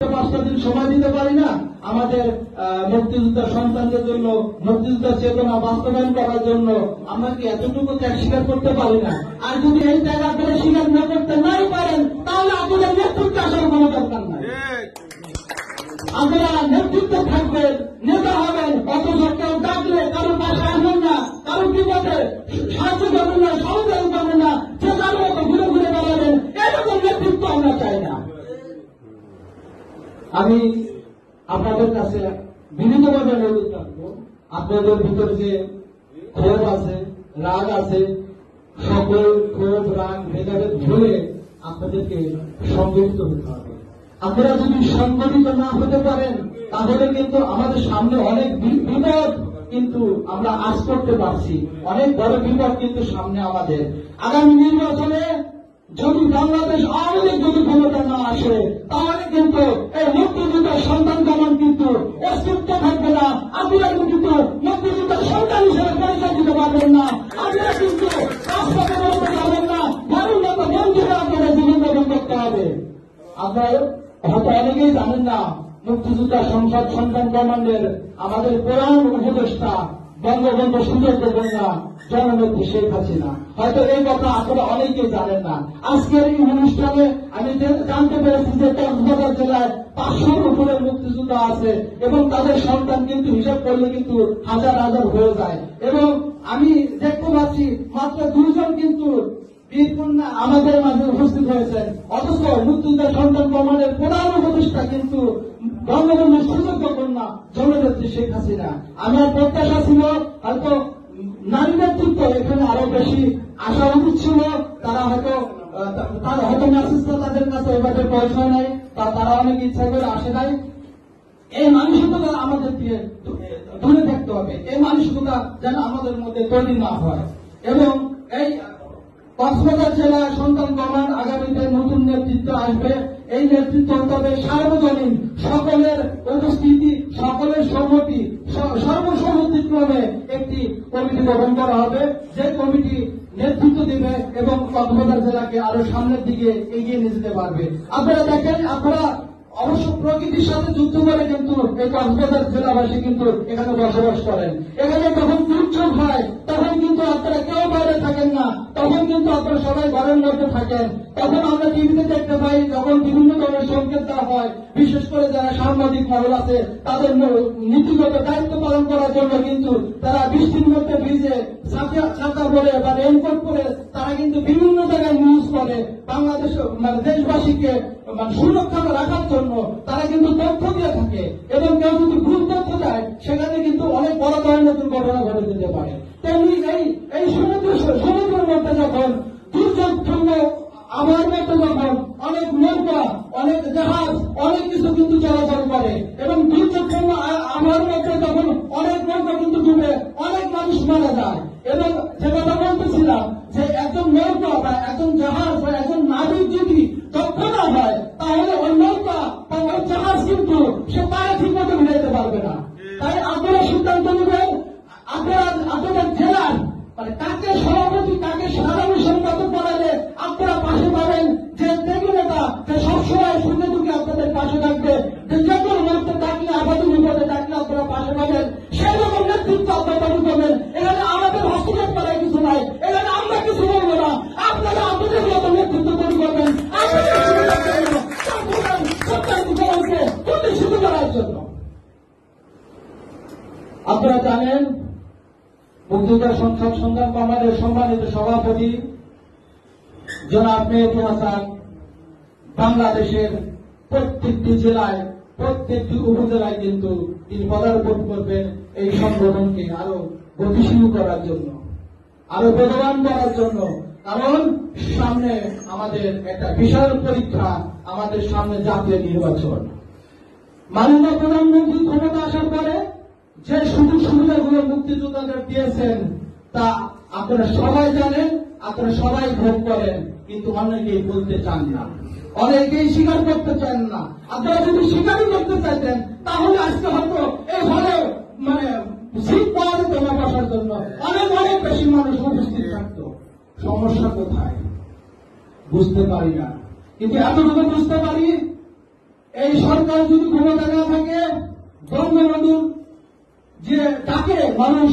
পাঁচটা দিন সময় দিতে পারি না। আমাদের আহ, মুক্তিযোদ্ধার সন্তানদের জন্য মুক্তিযুদ্ধ চেতনা বাস্তবায়ন করার জন্য আমরা কি এতটুকু ত্যাগ স্বীকার করতে পারি না? আর যদি এই ত্যাগ আপনারা স্বীকার না করতে নাই পারেন তাহলে আপনাদের নেতৃত্ব আসার কোনো দরকার নাই আপনারা নেতৃত্ব থাকবেন নেতা হবেন অথচ কেউ ডাকলে কারও পাশে আসবেন না কারও বিপদে সাহায্য করবেন না সহযোগ করবেন না যে কারও মতো ঘুরে ঘুরে বেড়াবেন এরকম নেতৃত্ব আমরা চাই না আমি আপনাদের কাছে বিভিন্নভাবে অনুরোধ রাখব আপনাদের ভিতরে যে ক্ষোভ আছে, রাগ আছে, সকল ক্ষোভ, রাগ, ভেদাভেদ ভুলে আপনাদেরকে সংগঠিত হতে হবে। আপনারা যদি সংগঠিত না হতে পারেন, তাহলে কিন্তু আমাদের সামনে অনেক বিপদ কিন্তু আমরা আজ করতে পারছি। অনেক বড় বিপদ কিন্তু সামনে আমাদের। আগামী নির্বাচনে যদি বাংলাদেশ আওয়ামী লীগ যদি ক্ষমতা না আসে, তাহলে কিন্তু এই মুক্তিযুদ্ধের সন্তান গমন কিন্তু অস্তিত্ব থাকবে না। আপনারা কিন্তু মুক্তিযুদ্ধের সন্তান হিসেবে পরিচয় দিতে পারবেন না। আপনারা কিন্তু অনেকেই জানেন না, মুক্তিযোদ্ধা সংসদ সন্তান কমান্ডের আমাদের প্রধান উপদেষ্টা বঙ্গবন্ধু সুযোগ্য কন্যা জননেত্রী শেখ হাসিনা। হয়তো এই কথা আপনারা অনেকেই জানেন না। আজকের এই অনুষ্ঠানে আমি জানতে পেরেছি যে কক্সবাজার জেলায় পাঁচশোর উপরে মুক্তিযোদ্ধা আছে এবং তাদের সন্তান কিন্তু হিসাব করলে কিন্তু হাজার হাজার হয়ে যায়। এবং আমি দেখতে পাচ্ছি মাত্র দুইজন কিন্তু বীরকন্যা আমাদের মাঝে উপস্থিত হয়েছেন। অথচ মুক্তিযোদ্ধা সন্তান কমান্ডের প্রধান উপদেষ্টা কিন্তু বঙ্গবন্ধু সুযোগ্য কন্যা জননেত্রী শেখ হাসিনা, আমার প্রত্যাশা ছিল, হয়তো নারী নেতৃত্ব এখানে আরও বেশি আসা উচিত ছিল, তারা হয়তো তার হয়তো মেসেজটা তাদের কাছে এভাবে পৌঁছায় নাই বা তারা অনেক ইচ্ছা করে আসে নাই। এই মানসিকতা আমাদের দিয়ে দূরে থাকতে হবে। এই মানসিকতা যেন আমাদের মধ্যে তৈরি না হয়। এবং এই কক্সবাজার জেলা সন্তান কমান্ড আগামীতে নতুন নেতৃত্ব আসবে। এই নেতৃত্ব তবে সার্বজনীন সকলের উপস্থিতি, সকলের সম্মতি সর্বসম্মতিক্রমে একটি কমিটি গঠন করা হবে। যে কমিটি নেতৃত্ব দিবে এবং কক্সবাজার জেলাকে আরও সামনের দিকে এগিয়ে নিয়ে যেতে পারবে। আপনারা দেখেন, আপনারা অবশ্য প্রকৃতির সাথে যুদ্ধ করে কিন্তু এই কক্সবাজার জেলাবাসী কিন্তু এখানে বসবাস করেন। এখানে যখন দুর্যোগ হয়, তখন কিন্তু আপনারা কেউ থাকেন না। তখন কিন্তু আপনারা সবাই ঘরের মধ্যে থাকেন। তখন আমরা টিভিতে দেখতে পাই যখন বিভিন্ন ধরনের সংকেত দেওয়া হয়, বিশেষ করে যারা সাংবাদিক মহল আছে, তাদের নীতিগত দায়িত্ব পালন করার জন্য কিন্তু তারা বৃষ্টির মধ্যে ভিজে ছাতা পরে বা রেনকোট পরে তারা কিন্তু বিভিন্ন জায়গায় নিউজ করে। বাংলাদেশ মানে দেশবাসীকে মানে সুরক্ষা রাখার জন্য তারা কিন্তু তথ্য দিয়ে থাকে। এবং কেউ যদি ভুল তথ্য দেয় সেখানে কিন্তু অনেক বড় ধরনের দুর্ঘটনা ঘটে যেতে পারে তেমনি এই এই সমুদ্র সমুদ্রের মধ্যে যখন দুর্যোগপূর্ণ আমার মতো যখন অনেক নৌকা অনেক জাহাজ, অনেক কিছু কিন্তু চলাচল করে এবং দুর্যোগপূর্ণ আমার মধ্যে তখন অনেক নৌকা কিন্তু ডুবে, অনেক মানুষ মারা যায়। এবং যে কথা বলতেছিলাম যে একজন নৌকা বা একজন জাহাজ বা একজন নাবিক যদি দক্ষ না হয়, তাহলে ওই নৌকা বা ওই জাহাজ কিন্তু সে পায়ে ঠিক মতো মিলাইতে পারবে না। তাই আপনারা সিদ্ধান্ত নেবেন, আপনারা, আপনাদের জেলার মানে কাকে সভাপতি, কাকে সাধারণ আপনারা জানেন মুক্তিযোদ্ধা সংসদ সন্ধান কমান্ডের সম্মানিত সভাপতি জনাব মেহেদি হাসান, বাংলাদেশের প্রত্যেকটি জেলায়, প্রত্যেকটি উপজেলায় কিন্তু তিনি পদার্পণ করবেন এই সংগঠনকে আরও গতিশীল করার জন্য, আরও বেগবান করার জন্য। কারণ সামনে আমাদের একটা বিশাল পরীক্ষা, আমাদের সামনে জাতীয় নির্বাচন। মাননীয় প্রধানমন্ত্রী ক্ষমতা আসার পরে যে সুযোগ সুবিধাগুলো মুক্তিযোদ্ধাদের দিয়েছেন, তা আপনারা সবাই জানেন, আপনারা সবাই ভোগ করেন, কিন্তু অনেকেই বলতে চান না। অনেকেই স্বীকার করতে চান না। আপনারা যদি স্বীকারই করতে চাইতেন, তাহলে আজকে হয়তো এই হলে মানে সিট পাওয়া যেত না বসার জন্য অনেক অনেক বেশি মানুষ উপস্থিত থাকতো। সমস্যা কোথায়? বুঝতে পারি না। কিন্তু এতটুকু বুঝতে পারি, এই সরকার যদি ক্ষমতা না থাকে, বঙ্গবন্ধুর যে তাকে মানুষ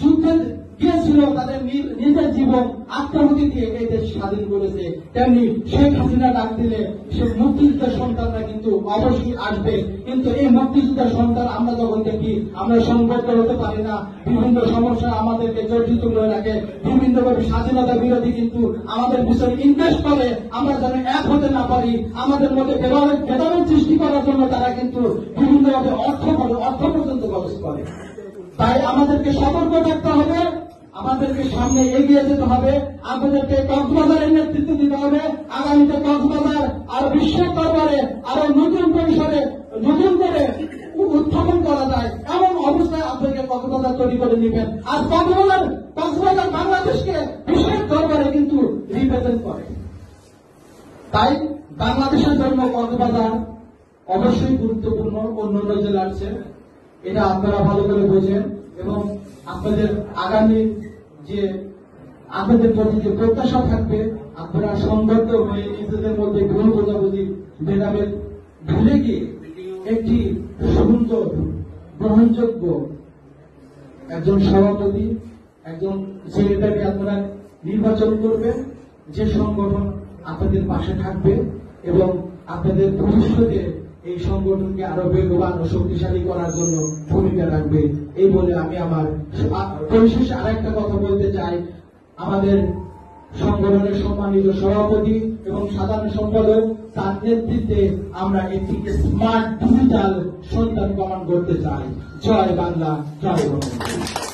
যুদ্ধে গিয়েছিল তাদের নিজের জীবন আত্মাহুতি দিয়ে এই দেশ স্বাধীন করেছে। তেমনি শেখ হাসিনা ডাক দিলে সে মুক্তিযুদ্ধের সন্তানরা কিন্তু অবশ্যই আসবে। কিন্তু এই মুক্তিযুদ্ধের সন্তান আমরা যখন দেখি, আমরা সংবদ্ধ হতে পারি না। বিভিন্ন সমস্যা আমাদেরকে জর্জিত করে রাখে। বিভিন্নভাবে স্বাধীনতা বিরোধী কিন্তু আমাদের পিছনে ইনভেস্ট করে। আমরা যেন এক হতে না পারি। আমাদের মধ্যে ভেদাভেদ সৃষ্টি করার জন্য তারা কিন্তু বিভিন্নভাবে অর্থ করে অর্থ পর্যন্ত খরচ করে। তাই আমাদেরকে সতর্ক থাকতে হবে, আমাদেরকে সামনে এগিয়ে যেতে হবে, আমাদেরকে কক্সবাজারের নেতৃত্ব দিতে হবে। আগামীতে কক্সবাজার আরও বিশ্ব দরবারে আরও নতুন পরিসরে, নতুন করে উত্থাপন করা যায়, এমন অবস্থায় আপনাকে কক্সবাজার তৈরি করে নেবেন। আর কক্সবাজার বাংলাদেশকে বিশ্বের দরবারে কিন্তু রিপ্রেজেন্ট করে তাই বাংলাদেশের জন্য কক্সবাজার অবশ্যই গুরুত্বপূর্ণ অন্যান্য জেলার চেয়ে এটা আপনারা ভালো করে বোঝেন এবং আপনাদের আগামী যে আপনাদের প্রতি যে প্রত্যাশা থাকবে, আপনারা সংবদ্ধ হয়ে নিজেদের মধ্যে ভুল বোঝাবুঝি, ভেদাভেদ ভুলে গিয়ে একটি সুন্দর, গ্রহণযোগ্য একজন সভাপতি, একজন সেক্রেটারি আপনারা নির্বাচন করবেন। যে সংগঠন আপনাদের পাশে থাকবে এবং আপনাদের ভবিষ্যতে এই সংগঠনকে আরও বেগবান ও শক্তিশালী করার জন্য ভূমিকা রাখবে। এই বলে আমি আমার পরিশেষে আরেকটা কথা বলতে চাই। আমাদের সংগঠনের সম্মানিত সভাপতি এবং সাধারণ সম্পাদক, তার নেতৃত্বে আমরা একটি স্মার্ট ডিজিটাল সন্তান গমন করতে চাই। জয় বাংলা, জয় বঙ্গবন্ধু